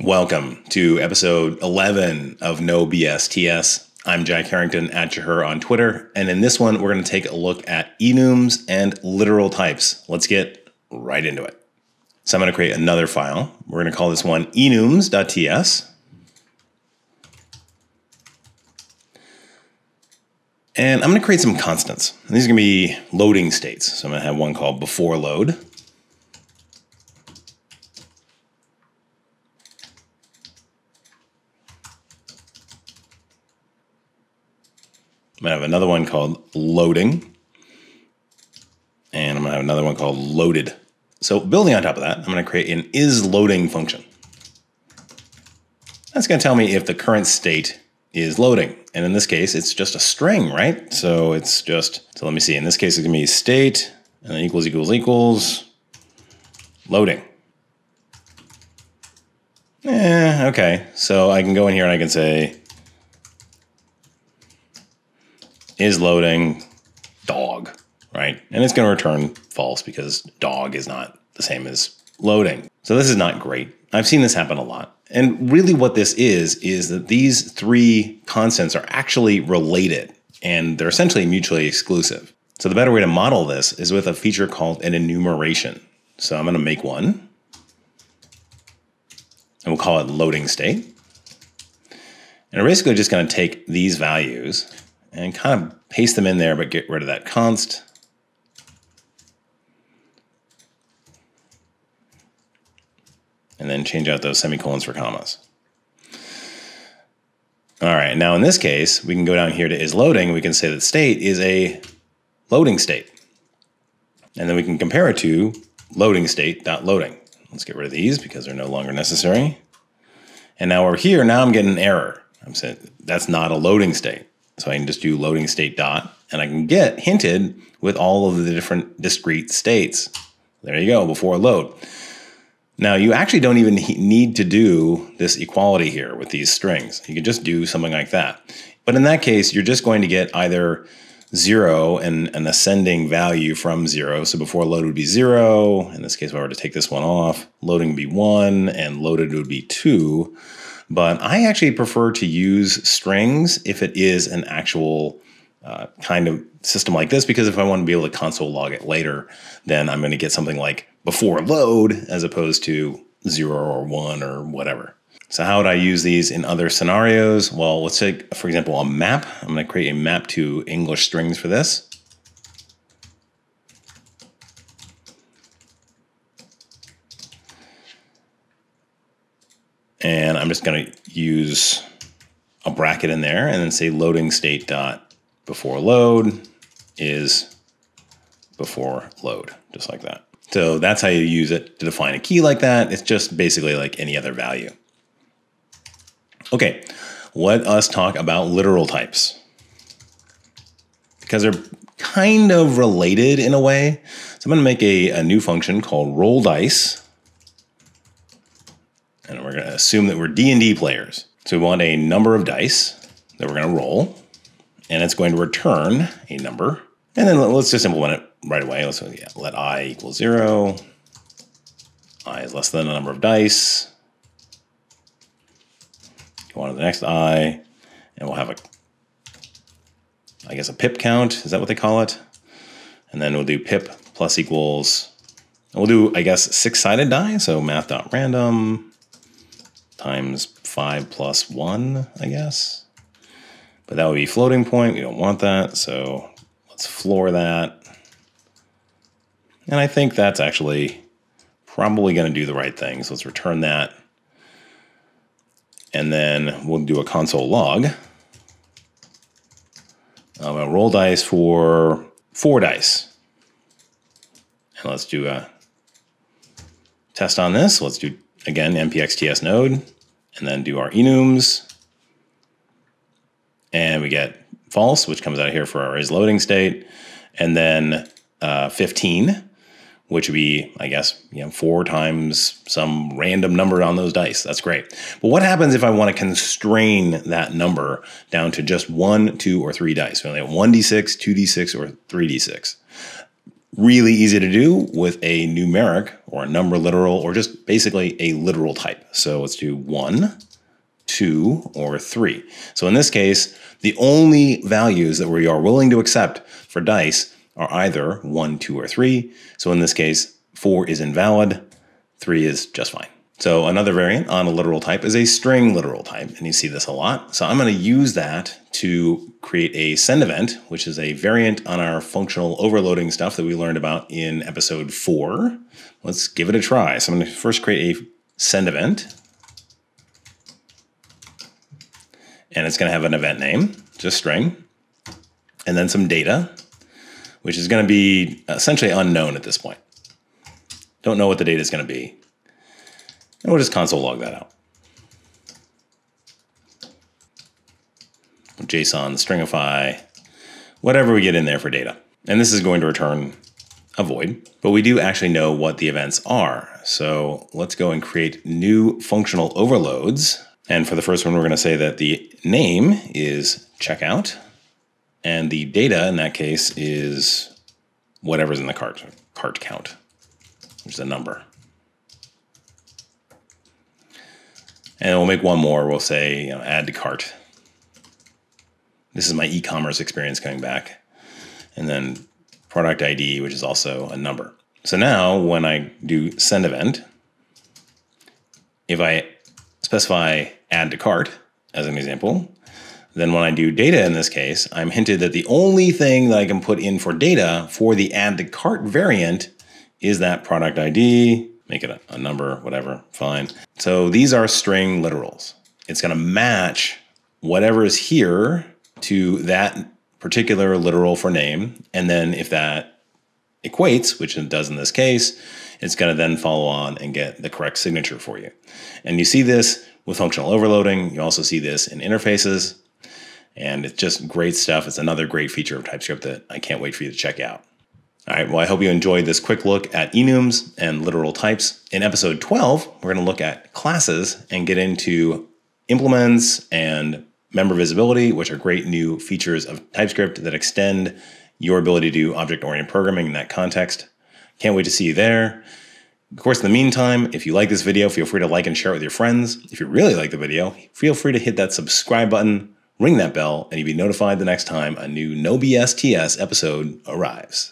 Welcome to episode 11 of No BS TS. I'm Jack Herrington at jherr on Twitter, and in this one, we're going to take a look at enums and literal types. Let's get right into it. So I'm going to create another file. We're going to call this one enums.ts. And I'm going to create some constants. These are going to be loading states. So I'm going to have one called before load. I'm to have another one called loading. And I'm to have another one called loaded. So building on top of that, I'm to create an is loading function. That's to tell me if the current state is loading. And in this case, it's just a string, right? So it's just, so let me see. In this case, it's gonna be state and then equals equals equals loading. Eh, okay. So I can go in here and I can say is loading dog, right? And it's going to return false because dog is not the same as loading. So this is not great. I've seen this happen a lot. And really, what this is, is that these three constants are actually related and they're essentially mutually exclusive. So, the better way to model this is with a feature called an enumeration. So, I'm going to make one and we'll call it loading state. And we're basically just going to take these values and kind of paste them in there, but get rid of that const and then change out those semicolons for commas. All right, now in this case, we can go down here to is loading. We can say that state is a loading state. And then we can compare it to loading state dot loading. Let's get rid of these because they're no longer necessary. And now we're here, now I'm getting an error. I'm saying that's not a loading state. So I can just do loading state dot and I can get hinted with all of the different discrete states. There you go, before load. Now, you actually don't even need to do this equality here with these strings. You could just do something like that. But in that case, you're just going to get either zero and an ascending value from zero. So before load would be zero. In this case, if I were to take this one off, loading would be one and loaded would be two. But I actually prefer to use strings if it is an actual uh, kind of system like this, because if I want to be able to console log it later, then I'm going to get something like before load as opposed to zero or one or whatever. So how would I use these in other scenarios? Well, let's take, for example, a map. I'm going to create a map to English strings for this. And I'm just going to use a bracket in there and then say loading state dot before load is before load, just like that. So that's how you use it to define a key like that. It's just basically like any other value. Okay, let us talk about literal types. Because they're kind of related in a way. So I'm to make a, a new function called roll dice. And we're going to assume that we're D&D players. So we want a number of dice that we're going to roll. And it's going to return a number. And then let's just implement it right away. Let's yeah, let i equal zero. i is less than the number of dice. Go on to the next i, and we'll have a, I guess a pip count. Is that what they call it? And then we'll do pip plus equals, we'll do, I guess, six-sided die. So math.random times five plus one, I guess. But that would be floating point. We don't want that. So let's floor that. And I think that's actually probably going to do the right thing. So let's return that. And then we'll do a console log. I'm going to roll dice for four dice. And let's do a test on this. Let's do, again, npx ts-node, and then do our enums. And we get false, which comes out here for our is loading state. And then uh, 15 which would be, I guess, you know, four times some random number on those dice. That's great. But what happens if I want to constrain that number down to just one, two, or three dice? We only have 1d6, 2d6, or 3d6. Really easy to do with a numeric or a number literal, or just basically a literal type. So let's do one, two, or three. So in this case, the only values that we are willing to accept for dice are either one, two, or three. So in this case, four is invalid, three is just fine. So another variant on a literal type is a string literal type, and you see this a lot. So I'm going to use that to create a send event, which is a variant on our functional overloading stuff that we learned about in episode four. Let's give it a try. So I'm going to first create a send event. And it's going to have an event name, just string, and then some data, which is going to be essentially unknown at this point. Don't know what the data is going to be. And we'll just console log that out. JSON, stringify, whatever we get in there for data. And this is going to return a void, but we do actually know what the events are. So let's go and create new functional overloads. And for the first one, we're going to say that the name is checkout, and the data in that case is whatever's in the cart, cart count, which is a number. And we'll make one more. We'll say, you know, add to cart. This is my e-commerce experience coming back. And then product ID, which is also a number. So now when I do send event, if I specify add to cart as an example, then when I do data in this case, I'm hinted that the only thing that I can put in for data for the add to cart variant is that product ID make it a, a number, whatever, fine. So these are string literals. It's going to match whatever is here to that particular literal for name. And then if that equates, which it does in this case, it's going to then follow on and get the correct signature for you. And you see this with functional overloading. You also see this in interfaces. And it's just great stuff. It's another great feature of TypeScript that I can't wait for you to check out. All right, well, I hope you enjoyed this quick look at enums and literal types. In episode 12, we're going to look at classes and get into implements and member visibility, which are great new features of TypeScript that extend your ability to do object oriented programming in that context. Can't wait to see you there. Of course, in the meantime, if you like this video, feel free to like and share it with your friends. If you really like the video, feel free to hit that subscribe button, ring that bell, and you'll be notified the next time a new No BS TS episode arrives.